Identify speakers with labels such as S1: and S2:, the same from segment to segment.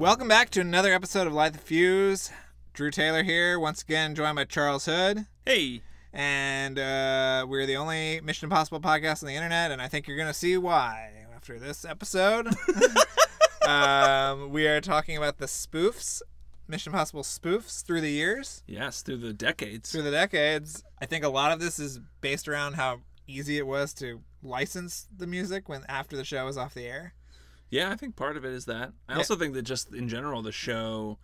S1: Welcome back to another episode of Light the Fuse. Drew Taylor here, once again joined by Charles Hood.
S2: Hey,
S1: And uh, we're the only Mission Impossible podcast on the internet, and I think you're going to see why after this episode. um, we are talking about the spoofs, Mission Impossible spoofs through the years,
S2: yes, through the decades.
S1: through the decades. I think a lot of this is based around how easy it was to license the music when after the show was off the air.
S2: Yeah, I think part of it is that. I
S1: Yeah.
S2: also think that just in general, the show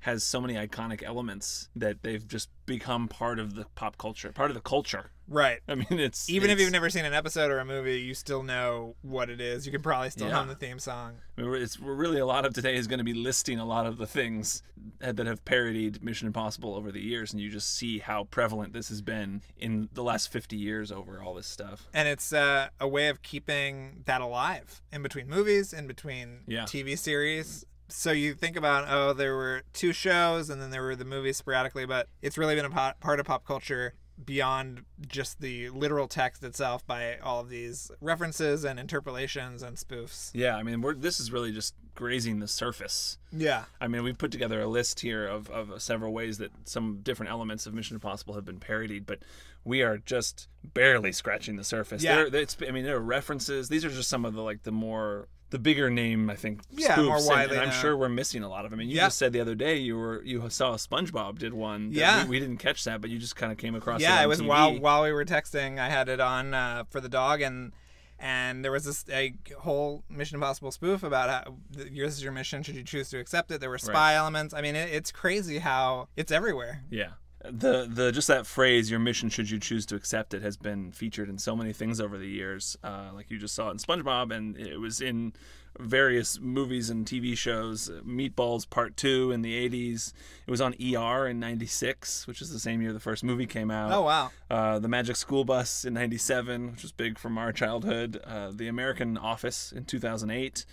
S2: has so many iconic elements that they've just become part of the pop culture, part of the culture.
S1: Right.
S2: I mean, it's
S1: Even if you've never seen an episode or a movie, you still know what it is. You can probably still
S2: Yeah.
S1: hum the theme song.
S2: I mean, it's we're really a lot of today is going to be listing a lot of the things that have parodied Mission Impossible over the years, and you just see how prevalent this has been in the last fifty years over all this stuff.
S1: And it's uh, a way of keeping that alive in between movies, in between
S2: Yeah.
S1: TV series. So you think about, oh, there were two shows and then there were the movies sporadically, but it's really been a part of pop culture beyond just the literal text itself by all of these references and interpolations and spoofs.
S2: Yeah, I mean, we're this is really just grazing the surface.
S1: Yeah.
S2: I mean, we've put together a list here of, of several ways that some different elements of Mission Impossible have been parodied, but we are just barely scratching the surface.
S1: Yeah.
S2: There, it's, I mean, there are references. These are just some of the like the more the bigger name, I think.
S1: Yeah, more widely
S2: and, I'm sure we're missing a lot of them. I mean, you
S1: Yeah.
S2: just said the other day you were you saw SpongeBob did one. that
S1: Yeah.
S2: we, we didn't catch that, but you just kind of came across.
S1: yeah
S2: it,
S1: it was
S2: TV.
S1: while while we were texting i had it on uh, for the dog and and there was this a whole mission impossible spoof about how th- this is your mission should you choose to accept it there were spy elements i mean it, it's crazy how it's everywhere
S2: Yeah. The the just that phrase, your mission should you choose to accept it, has been featured in so many things over the years. Uh, like you just saw it in SpongeBob, and it was in various movies and TV shows. Meatballs Part Two in the '80s. It was on ER in '96, which is the same year the first movie came out.
S1: oh wow
S2: Uh, the Magic School Bus in '97, which was big from our childhood. Uh, the American Office in 2008.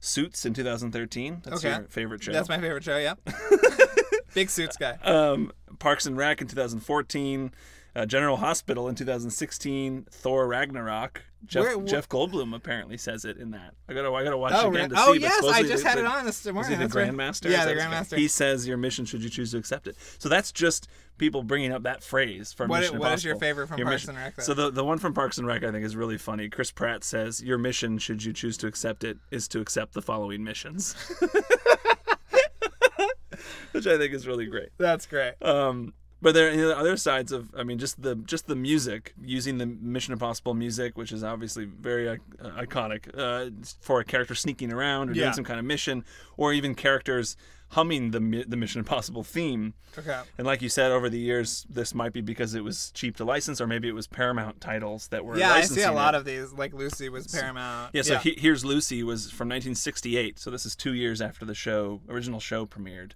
S2: Suits in 2013. That's
S1: Okay.
S2: your favorite show.
S1: that's my favorite show yeah big suits guy
S2: um, Parks and Rec in 2014, uh, General Hospital in 2016, Thor Ragnarok. Jeff,
S1: Where- wh-
S2: Jeff Goldblum apparently says it in that. I gotta I gotta watch
S1: oh,
S2: again to
S1: oh
S2: see. but
S1: yes i just
S2: the-
S1: had it on this morning
S2: he the. Grandmaster?
S1: yeah the grandmaster
S2: He says your mission should you choose to accept it. So that's just people bringing up that phrase from
S1: What-
S2: Mission
S1: what is your favorite from
S2: Your
S1: Parks
S2: mission-
S1: and Rec, then?
S2: So the the one from Parks and Rec I think is really funny. Chris Pratt says your mission should you choose to accept it is to accept the following missions. Which I think is really great.
S1: that's great
S2: Um, but there are you know, other sides of, I mean, just the just the music using the Mission Impossible music, which is obviously very uh, iconic uh, for a character sneaking around or
S1: Yeah.
S2: doing some kind of mission, or even characters humming the the Mission Impossible theme.
S1: okay
S2: And like you said, over the years, this might be because it was cheap to license, or maybe it was Paramount titles that were.
S1: yeah i see a lot
S2: it.
S1: of these like lucy was paramount
S2: Yeah, so He, here's Lucy was from 1968, so this is two years after the show original show premiered.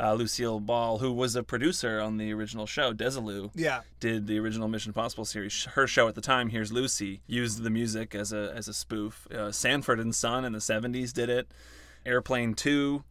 S2: Uh, Lucille Ball, who was a producer on the original show, Desilu,
S1: yeah
S2: did the original Mission Impossible series. Her show at the time, Here's Lucy, used the music as a as a spoof. Uh, Sanford and Son in the 70s did it. Airplane 2.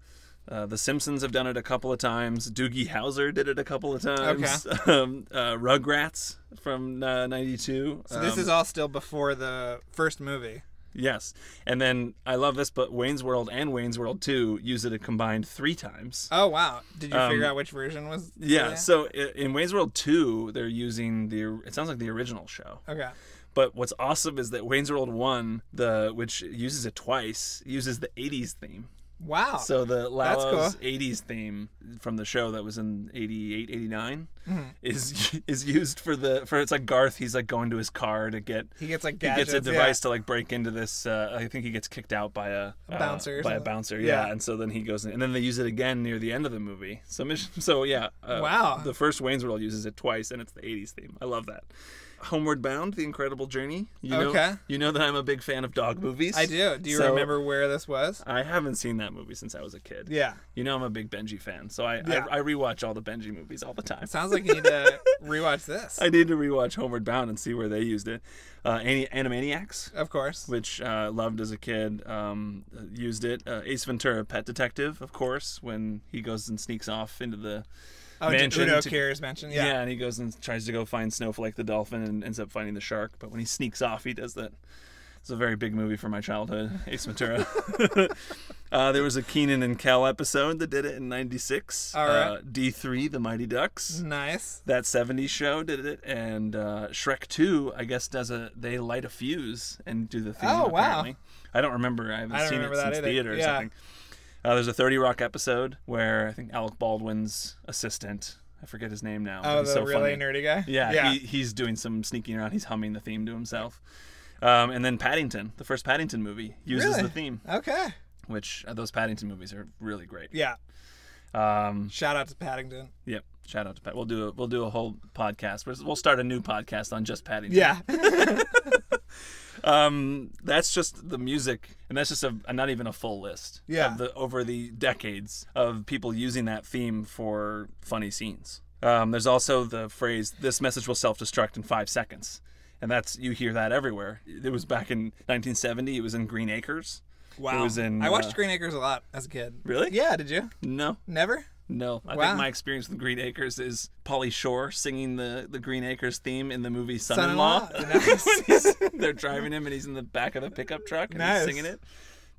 S2: Uh, the Simpsons have done it a couple of times. Doogie Howser did it a couple of times. Um, uh, Rugrats from uh, '92.
S1: so this is all still before the first movie
S2: Yes. And then I love this, but Wayne's World and Wayne's World 2 use it a combined three times.
S1: oh wow did you
S2: Um,
S1: figure out which version was
S2: Yeah. So in Wayne's World 2, they're using the, it sounds like the original show.
S1: okay
S2: But what's awesome is that Wayne's World 1, the which uses it twice, uses the 80s theme.
S1: Wow
S2: So the Lala's
S1: cool.
S2: 80s theme from the show that was in 88, 89
S1: Mm-hmm.
S2: is is used for the, for it's like Garth, he's like going to his car to get
S1: he gets like
S2: he gets a
S1: yeah.
S2: device to like break into this. Uh, I think he gets kicked out by a, uh,
S1: bouncer or
S2: by a bouncer. Yeah.
S1: Yeah.
S2: and so then he goes, in, and then they use it again near the end of the movie. So so yeah. Uh,
S1: Wow.
S2: The first Wayne's World uses it twice, and it's the '80s theme. I love that. Homeward Bound: The Incredible Journey. You know,
S1: Okay.
S2: You know that I'm a big fan of dog movies.
S1: I do. Do you
S2: So-
S1: remember where this was?
S2: I haven't seen that movie since I was a kid.
S1: Yeah.
S2: You know I'm a big Benji fan, so I
S1: Yeah.
S2: I, I rewatch all the Benji movies all the time.
S1: Sounds like you need to rewatch this.
S2: I need to rewatch Homeward Bound and see where they used it. Uh, Ani- Animaniacs.
S1: of course.
S2: which uh, loved as a kid. Um, used it. Uh, Ace Ventura: Pet Detective, of course, when he goes and sneaks off into the
S1: Oh,
S2: mansion
S1: Udo Kier's mentioned.
S2: yeah.
S1: Yeah.
S2: and he goes and tries to go find Snowflake the dolphin and ends up finding the shark. But when he sneaks off, he does that. It's a very big movie for my childhood, Ace Ventura. Uh, there was a Kenan and Kel episode that did it in '96.
S1: All right.
S2: Uh, D3, The Mighty Ducks.
S1: Nice.
S2: That '70s show did it, and uh, Shrek 2, I guess, does a they light a fuse and do the theme.
S1: Oh, wow.
S2: I don't remember. I haven't
S1: I
S2: seen it since
S1: either.
S2: theater or
S1: Yeah.
S2: something. Uh, there's a 30 Rock episode where I think Alec Baldwin's assistant, I forget his name now.
S1: Oh, the
S2: so
S1: really
S2: funny.
S1: nerdy guy.
S2: Yeah,
S1: Yeah.
S2: He, he's doing some sneaking around. He's humming the theme to himself. Um, and then Paddington, the first Paddington movie, uses
S1: Really?
S2: the theme,
S1: okay.
S2: which uh, those Paddington movies are really great.
S1: Yeah.
S2: Um,
S1: Shout out to Paddington.
S2: yep. Shout out to Pat. We'll do a we'll do a whole podcast. We'll- We'll start a new podcast on just Paddington.
S1: Yeah.
S2: Um, that's just the music, and that's just a, a not even a full list.
S1: Yeah.
S2: Of the over the decades of people using that theme for funny scenes. Um, there's also the phrase "This message will self-destruct in five seconds," and that's you hear that everywhere. It was back in 1970. It was in Green Acres.
S1: wow.
S2: It was in.
S1: I watched
S2: uh,
S1: Green Acres a lot as a kid.
S2: Really?
S1: Yeah. Did you?
S2: No,
S1: Never.
S2: No. I
S1: Wow.
S2: think my experience with Green Acres is Pauly Shore singing the the Green Acres theme in the movie Son-in-Law.
S1: Son-in-Law? Nice.
S2: They're driving him and he's in the back of the pickup truck and
S1: Nice.
S2: he's singing it.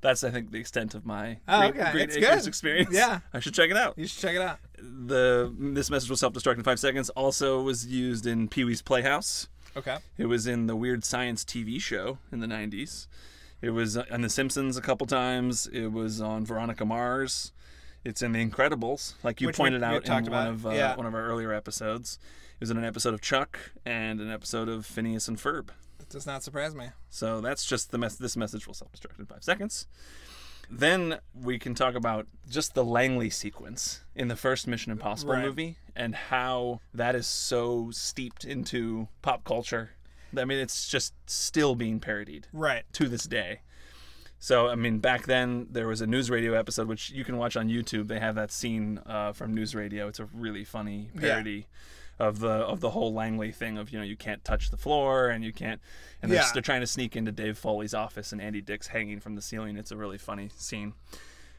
S2: That's I think the extent of my
S1: Oh,
S2: Green,
S1: okay.
S2: Green
S1: It's
S2: Acres
S1: good.
S2: experience.
S1: Yeah.
S2: I should check it out.
S1: You should check it out.
S2: The this message will self-destruct in five seconds. Also was used in Pee Wee's Playhouse.
S1: Okay.
S2: It was in the Weird Science TV show in the 90s. It was on The Simpsons a couple times. It was on Veronica Mars. It's in The Incredibles, like you
S1: Which
S2: pointed
S1: we
S2: out in
S1: talked
S2: one
S1: about,
S2: of uh,
S1: yeah.
S2: one of our earlier episodes. It was in an episode of Chuck and an episode of Phineas and Ferb.
S1: That does not surprise me.
S2: So that's just the mess. This message will self-destruct in five seconds. Then we can talk about just the Langley sequence in the first Mission Impossible
S1: Right.
S2: movie and how that is so steeped into pop culture. I mean, it's just still being parodied
S1: Right.
S2: to this day. So, I mean, back then there was a news radio episode which you can watch on YouTube. They have that scene uh, from news radio. It's a really funny parody of the of the whole Langley thing of you know you can't touch the floor and you can't and they're,
S1: Yeah.
S2: they're trying to sneak into Dave Foley's office and Andy Dick's hanging from the ceiling. It's a really funny scene,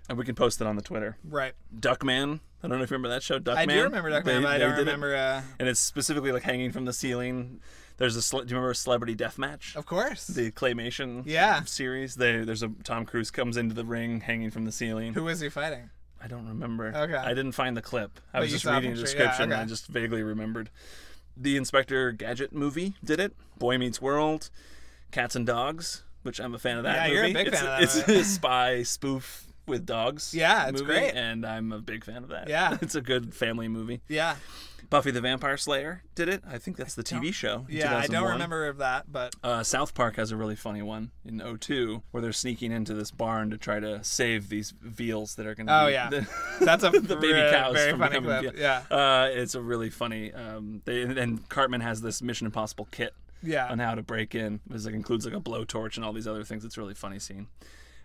S2: and we can post it on the Twitter.
S1: Right.
S2: Duckman. I don't know if you remember that show. Duckman.
S1: I do remember Duckman,
S2: They-
S1: I don't
S2: did it.
S1: remember. Uh,
S2: And it's specifically like hanging from the ceiling. There's a. Cele- do you remember Celebrity Deathmatch?
S1: of course.
S2: the claymation
S1: Yeah.
S2: series. They, there's a Tom Cruise comes into the ring hanging from the ceiling.
S1: Who was he fighting?
S2: I don't remember.
S1: Okay.
S2: I didn't find the clip. I
S1: But
S2: was just reading the
S1: picture. Yeah,
S2: description and I just vaguely remembered. The Inspector Gadget movie did it. Boy Meets World, Cats and Dogs, which I'm a fan of that
S1: Yeah,
S2: movie.
S1: you're a big
S2: it's,
S1: fan of that
S2: It's
S1: movie.
S2: a spy spoof with dogs.
S1: Yeah, it's
S2: movie,
S1: great.
S2: and I'm a big fan of that.
S1: Yeah.
S2: it's a good family movie.
S1: Yeah.
S2: Buffy the Vampire Slayer did it. I think that's the TV show. in
S1: Yeah. I don't remember of that, but
S2: Uh, South Park has a really funny one in 02 where they're sneaking into this barn to try to save these veals that are going to
S1: Oh, yeah.
S2: the,
S1: that's a
S2: the baby
S1: re-
S2: cows
S1: very
S2: from
S1: funny
S2: becoming
S1: clip. Yeah.
S2: Uh, it's a really funny. Um, they, and Cartman has this Mission Impossible kit
S1: Yeah.
S2: on how to break in. because It includes like a blowtorch and all these other things. It's a really funny scene.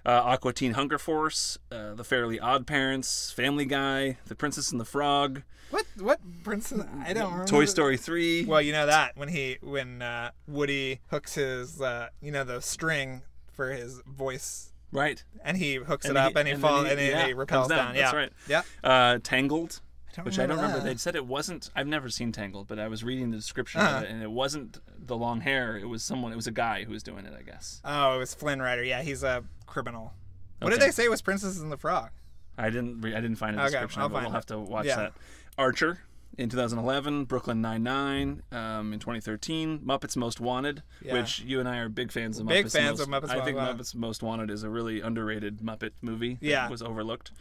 S2: Uh, Aqua Teen Hunger Force, uh, The Fairly Odd Parents, Family Guy, The Princess and the Frog,
S1: What? What princess? I don't remember.
S2: Toy Story 3.
S1: Well, you know that when he when uh, Woody hooks his uh, you know the string for his voice
S2: right.
S1: and he hooks
S2: And
S1: it up and he
S2: and then
S1: falls
S2: he-
S1: and he,
S2: yeah,
S1: he repels
S2: comes down.
S1: down.
S2: That's
S1: Yeah.
S2: right.
S1: Yeah.
S2: Uh, Tangled.
S1: Don't
S2: which I don't remember.
S1: that.
S2: They said it wasn't. I've never seen Tangled, but I was reading the description
S1: Uh-huh.
S2: of it, and it wasn't the long hair. It was someone. It was a guy who was doing it. I guess.
S1: Oh, it was Flynn Rider. Yeah, he's a criminal. What did they say was Princess and the Frog?
S2: I didn't. Re- I didn't find a
S1: Okay,
S2: description
S1: I'll find
S2: We'll
S1: it.
S2: have to watch
S1: Yeah.
S2: that. Archer in 2011, Brooklyn Nine Nine um, in 2013, Muppets Most Wanted,
S1: Yeah.
S2: which you and I are big fans of.
S1: Big
S2: Muppets
S1: fans
S2: Most,
S1: of Muppets
S2: I think Muppets Most Wanted is a really underrated Muppet movie. that
S1: Yeah.
S2: was overlooked.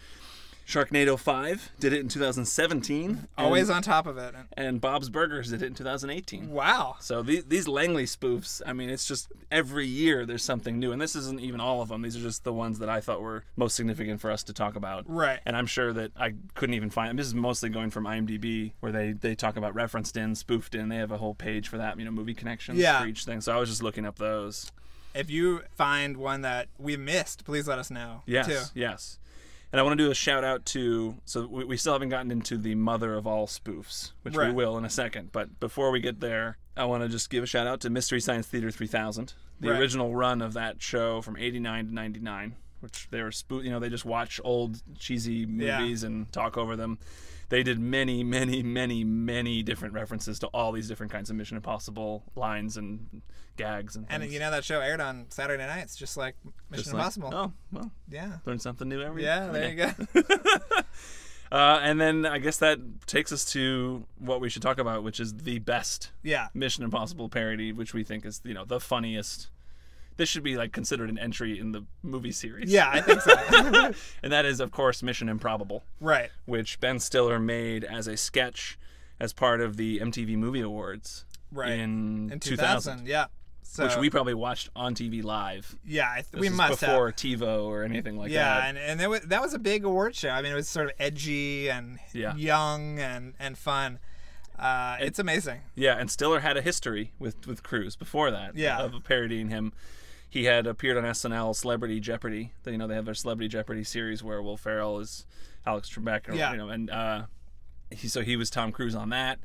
S2: Sharknado 5 did it in 2017.
S1: Always
S2: and,
S1: on top of it.
S2: and Bob's Burgers did it in 2018.
S1: Wow.
S2: So these, these Langley spoofs, I mean, it's just every year there's something new. And this isn't even all of them. These are just the ones that I thought were most significant for us to talk about.
S1: Right.
S2: And I'm sure that I couldn't even find. This is mostly going from IMDb, where they they talk about referenced in, spoofed in. They have a whole page for that, you know, movie connections
S1: Yeah.
S2: for each thing. So I was just looking up those.
S1: If you find one that we missed, please let us know.
S2: Yes,
S1: Too.
S2: yes. And I want to do a shout out to. So we, we still haven't gotten into the mother of all spoofs, which we will in a second. But before we get there, I want to just give a shout out to Mystery Science Theater 3000, the
S1: Right.
S2: original run of that show from '89 to '99. Which they were spoo- you know they just watch old cheesy
S1: Yeah.
S2: movies and talk over them. They did many, many, many, many different references to all these different kinds of Mission Impossible lines and gags and
S1: And you know that show aired on Saturday nights, just like Mission
S2: Just like,
S1: Impossible.
S2: oh well,
S1: Yeah.
S2: learn something new every.
S1: Yeah,
S2: every
S1: there
S2: day.
S1: you go.
S2: Uh, and then I guess that takes us to what we should talk about, which is the best
S1: yeah.
S2: Mission Impossible parody, which we think is you know the funniest. This should be like considered an entry in the movie series.
S1: Yeah, I think so.
S2: and that is of course Mission Improbable,
S1: right.
S2: which Ben Stiller made as a sketch as part of the MTV Movie Awards
S1: Right.
S2: in,
S1: In
S2: 2000,
S1: 2000, yeah. So,
S2: which we probably watched on TV live.
S1: yeah, I th- we must
S2: before
S1: have.
S2: TiVo or anything like
S1: yeah,
S2: that.
S1: and and it was, that was a big award show. I mean, it was sort of edgy and
S2: Yeah.
S1: young and and fun. Uh, it's amazing.
S2: Yeah, and Stiller had a history with with Cruise before that.
S1: Yeah.
S2: of parodying him. He had appeared on SNL Celebrity Jeopardy. They- You know they have their Celebrity Jeopardy series where Will Ferrell is Alex Trebek. Or,
S1: Yeah.
S2: You know, and uh, he so he was Tom Cruise on that.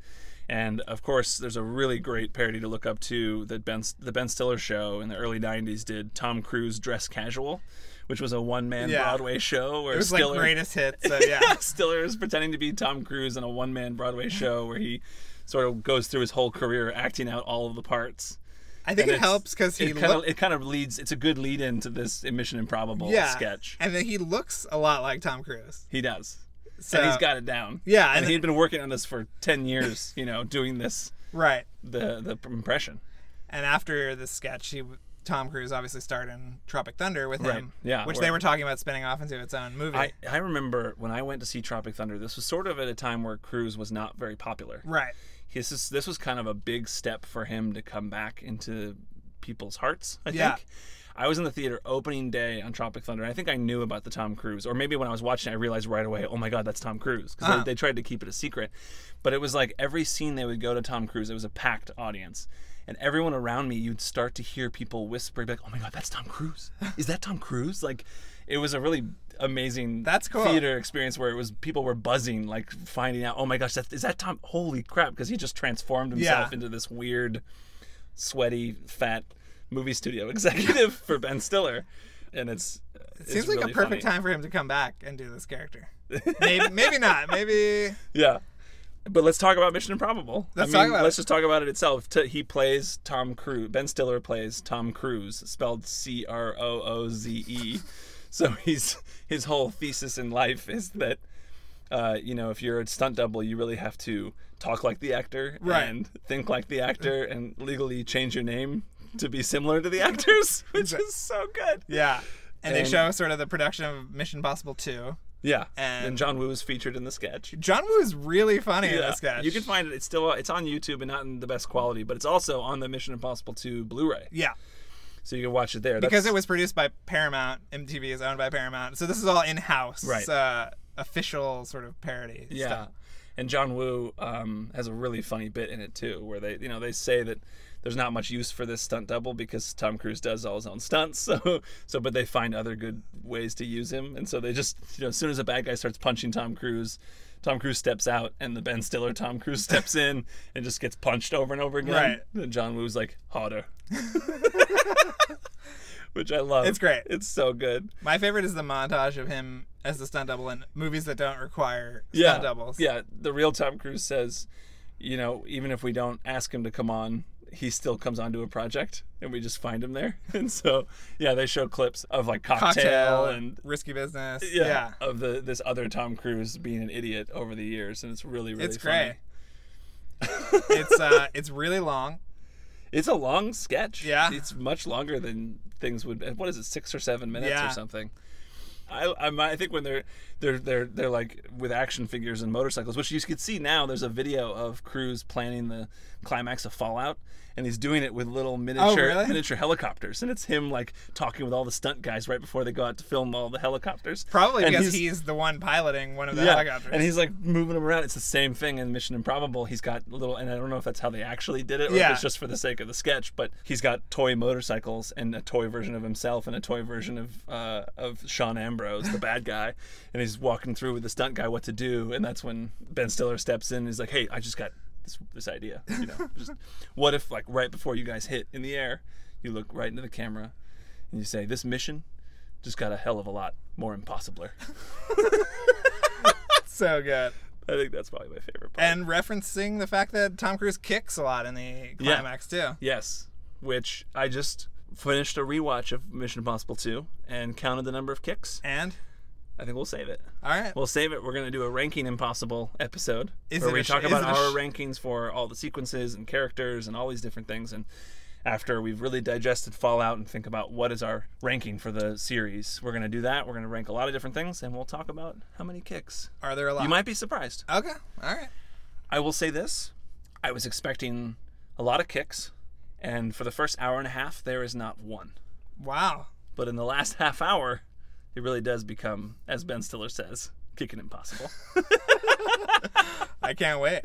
S2: And of course, there's a really great parody to look up to that Ben the Ben Stiller show in the early '90s did Tom Cruise Dress Casual, which was a one man
S1: Yeah.
S2: Broadway show where
S1: It was
S2: Stiller
S1: like greatest hits. So yeah.
S2: Stiller is pretending to be Tom Cruise in a one man Broadway show where he sort of goes through his whole career acting out all of the parts.
S1: I think
S2: And
S1: it helps because he
S2: it kind of it kind of leads. It's a good lead into this Mission Improbable
S1: yeah,
S2: sketch.
S1: and then he looks a lot like Tom Cruise.
S2: He does,
S1: So
S2: and he's got it down.
S1: Yeah,
S2: and,
S1: and-
S2: he'd been working on this for ten years. You know, doing this
S1: right.
S2: the the impression.
S1: And after the sketch, he Tom Cruise obviously starred in Tropic Thunder with
S2: Right,
S1: him.
S2: yeah,
S1: Which they were talking about spinning off into its own movie.
S2: I, I remember when I went to see Tropic Thunder. This was sort of at a time where Cruise was not very popular.
S1: right.
S2: This is this was kind of a big step for him to come back into people's hearts. I
S1: Yeah.
S2: think. I was in the theater opening day on Tropic Thunder. And I think I knew about the Tom Cruise, or maybe when I was watching, I realized right away, oh my god, that's Tom Cruise, because
S1: Uh-huh.
S2: they, they tried to keep it a secret. But it was like every scene they would go to Tom Cruise, it was a packed audience, and everyone around me, you'd start to hear people whisper, like, oh my god, that's Tom Cruise. Is that Tom Cruise? Like, it was a really amazing
S1: That's cool.
S2: theater experience where it was people were buzzing, like finding out, oh my gosh, that, is that Tom? Holy crap! Because he just transformed himself
S1: Yeah.
S2: into this weird, sweaty, fat movie studio executive for Ben Stiller, and it's
S1: It seems like
S2: really
S1: a perfect
S2: funny.
S1: time for him to come back and do this character. maybe, maybe not. Maybe
S2: Yeah. But let's talk about Mission Improbable.
S1: Let's
S2: I mean,
S1: talk about
S2: let's
S1: it.
S2: just talk about it itself. T- he plays Tom Cruise. Ben Stiller plays Tom Cruise, spelled C R O O Z E. So he's his whole thesis in life is that uh, you know if you're a stunt double, you really have to talk like the actor
S1: Right.
S2: and think like the actor and legally change your name to be similar to the actors, which is so good.
S1: yeah. And, they show sort of the production of Mission Impossible 2.
S2: Yeah,
S1: And-
S2: and John Woo is featured in the sketch.
S1: John Woo is really funny in
S2: Yeah,
S1: this sketch.
S2: You can find it. It's still it's on YouTube and not in the best quality, but it's also on the Mission Impossible 2 Blu-ray,
S1: yeah,
S2: so you can watch it there.
S1: because
S2: That's-
S1: it was produced by Paramount. MTV is owned by Paramount, so this is all in-house,
S2: Right.
S1: Uh, official sort of parody.
S2: yeah.
S1: stuff.
S2: And John Woo um, has a really funny bit in it too, where they you know they say that there's not much use for this stunt double because Tom Cruise does all his own stunts. So so but they find other good ways to use him, and so they just you know as soon as a bad guy starts punching Tom Cruise. Tom Cruise steps out, and the Ben Stiller Tom Cruise steps in and just gets punched over and over again.
S1: Right.
S2: And John Woo's like harder, which I love.
S1: It's great.
S2: It's so good.
S1: My favorite is the montage of him as the stunt double in movies that don't require stunt
S2: yeah,
S1: doubles.
S2: Yeah, the real Tom Cruise says, you know, even if we don't ask him to come on, he still comes onto a project, and we just find him there. And so, yeah, they show clips of like cocktail,
S1: Cocktail
S2: and
S1: risky business.
S2: yeah,
S1: Yeah.
S2: of the this other Tom Cruise being an idiot over the years, and it's really really
S1: It's
S2: funny.
S1: great. it's uh it's really long.
S2: It's a long sketch.
S1: Yeah.
S2: it's much longer than things would. What is it, six or seven minutes
S1: Yeah.
S2: or something? I, I I think when they're they're they're they're like with action figures and motorcycles, which you can see now. There's a video of Cruise planning the climax of Fallout, and he's doing it with little miniature
S1: really?
S2: miniature helicopters, and it's him like talking with all the stunt guys right before they go out to film all the helicopters.
S1: Probably
S2: And
S1: because
S2: he's-
S1: he's, the one piloting one of the
S2: yeah,
S1: helicopters.
S2: and he's like moving them around. It's the same thing in Mission Improbable. He's got little, and I don't know if that's how they actually did it or if
S1: Yeah.
S2: it's just for the sake of the sketch. But he's got toy motorcycles and a toy version of himself and a toy version of uh, of Sean Ambrose, the bad guy, and he's walking through with the stunt guy what to do. And that's when Ben Stiller steps in. and He's like, "Hey, I just got this this idea. You know, just what if like right before you guys hit in the air, you look right into the camera and you say, "This mission." just got a hell of a lot more impossibler.
S1: so good.
S2: I think that's probably my favorite part.
S1: And referencing the fact that Tom Cruise kicks a lot in the
S2: Yeah.
S1: climax too.
S2: yes, which I just finished a rewatch of Mission Impossible 2 and counted the number of kicks.
S1: And
S2: I think we'll save it.
S1: all right,
S2: We'll save it. We're going to do a ranking impossible episode
S1: Is
S2: where we talk about our rankings for all the sequences and characters and all these different things. And after we've really digested Fallout and think about what is our ranking for the series, we're going to do that. We're going to rank a lot of different things and we'll talk about how many kicks.
S1: are there a lot?
S2: You might be surprised.
S1: Okay, all right.
S2: I will say this I was expecting a lot of kicks, and for the first hour and a half, there is not one.
S1: Wow.
S2: But in the last half hour, it really does become, as Ben Stiller says, kicking impossible.
S1: I can't wait.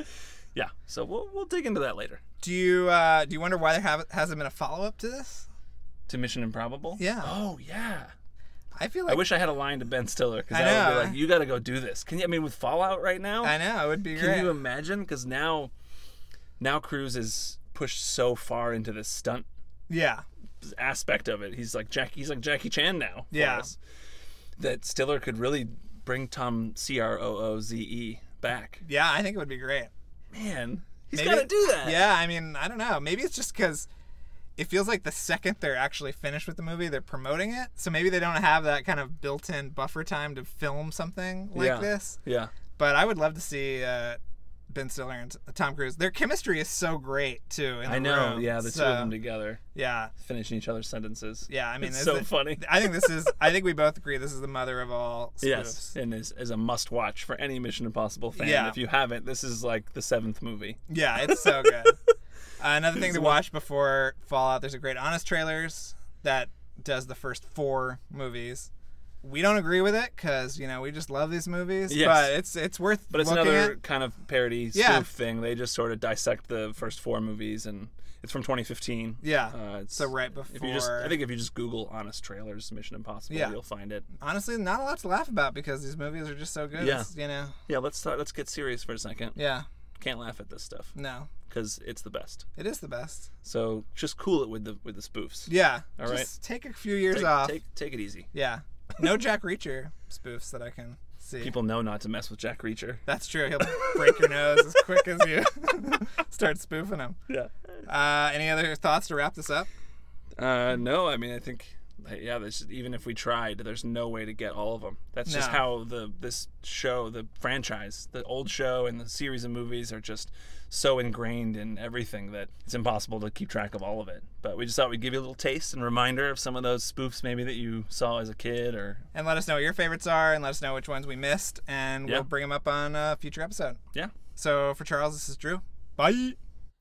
S2: yeah, so we'll, we'll dig into that later.
S1: Do you uh, do you wonder why there have, hasn't been a follow up to this?
S2: To Mission Improbable?
S1: Yeah.
S2: Oh, yeah.
S1: I feel like I
S2: wish I had a line to Ben Stiller because
S1: I
S2: I, would be like, "You got to go do this." Can you? I mean, with Fallout right now,
S1: I know it would be
S2: can
S1: great.
S2: you imagine? Because now, now Cruise is pushed so far into this stunt
S1: yeah,
S2: aspect of it. He's like Jack. He's like Jackie Chan now.
S1: Yeah.
S2: us. That Stiller could really bring Tom C R O O Z E back.
S1: yeah. I think it would be great.
S2: Man, he's got to do that.
S1: Yeah, I mean, I don't know. Maybe it's just because it feels like the second they're actually finished with the movie, they're promoting it. So maybe they don't have that kind of built-in buffer time to film something like
S2: Yeah.
S1: this.
S2: Yeah.
S1: But I would love to see uh, Ben Stiller and Tom Cruise. Their chemistry is so great too.
S2: I know.
S1: room.
S2: Yeah, the two of them together
S1: Yeah,
S2: finishing each other's sentences.
S1: yeah. I mean,
S2: it's so funny.
S1: I think this is. I think we both agree this is the mother of all spoofs.
S2: Yes, and is, is a must watch for any Mission Impossible fan.
S1: Yeah.
S2: If you haven't, this is like the seventh movie.
S1: Yeah, it's so good. Uh, another thing to watch before Fallout, there's a great Honest Trailers that does the first four movies. We don't agree with it because you know we just love these movies,
S2: Yes.
S1: but it's it's worth
S2: But it's another
S1: at.
S2: kind of parody spoof
S1: Yeah.
S2: thing. They just sort of dissect the first four movies, and it's from 2015.
S1: Yeah,
S2: Uh, it's,
S1: so right
S2: If you just,
S1: before-
S2: I think if you just Google "honest trailers Mission Impossible,"
S1: Yeah.
S2: you'll find it.
S1: honestly not a lot to laugh about because these movies are just so good.
S2: Yeah.
S1: You know,
S2: Yeah, let's start. Let's get serious for a second.
S1: yeah,
S2: Can't laugh at this stuff
S1: no,
S2: because it's the best.
S1: it is the best.
S2: So just cool it with the with the spoofs.
S1: Yeah,
S2: All
S1: just take a few years
S2: Take,
S1: off.
S2: take take it easy.
S1: Yeah, no Jack Reacher spoofs that I can see.
S2: People know not to mess with Jack Reacher.
S1: That's true. He'll break your nose as quick as you start spoofing him.
S2: Yeah.
S1: Uh, any other thoughts to wrap this up?
S2: Uh, no, I mean I think like, yeah. There's even if we tried, there's no way to get all of them. That's just how the this show, the franchise, the old show, and the series of movies are just so ingrained in everything that it's impossible to keep track of all of it. But we just thought we'd give you a little taste and reminder of some of those spoofs maybe that you saw as a kid or
S1: And let us know what your favorites are, and let us know which ones we missed, and
S2: Yeah.
S1: we'll bring them up on a future episode.
S2: yeah.
S1: So for Charles, this is Drew. Bye.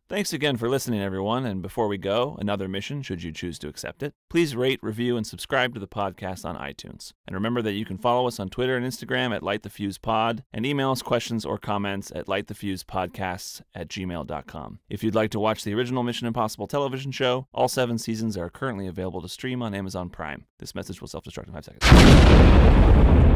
S2: Thanks again for listening, everyone. And before we go, another mission, should you choose to accept it, please rate, review, and subscribe to the podcast on iTunes. And remember that you can follow us on Twitter and Instagram at Light the Fuse Pod and email us questions or comments at lightthefusepodcasts at gmail.com. If you'd like to watch the original Mission Impossible television show, all seven seasons are currently available to stream on Amazon Prime. This message will self destruct in five seconds.